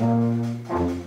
Música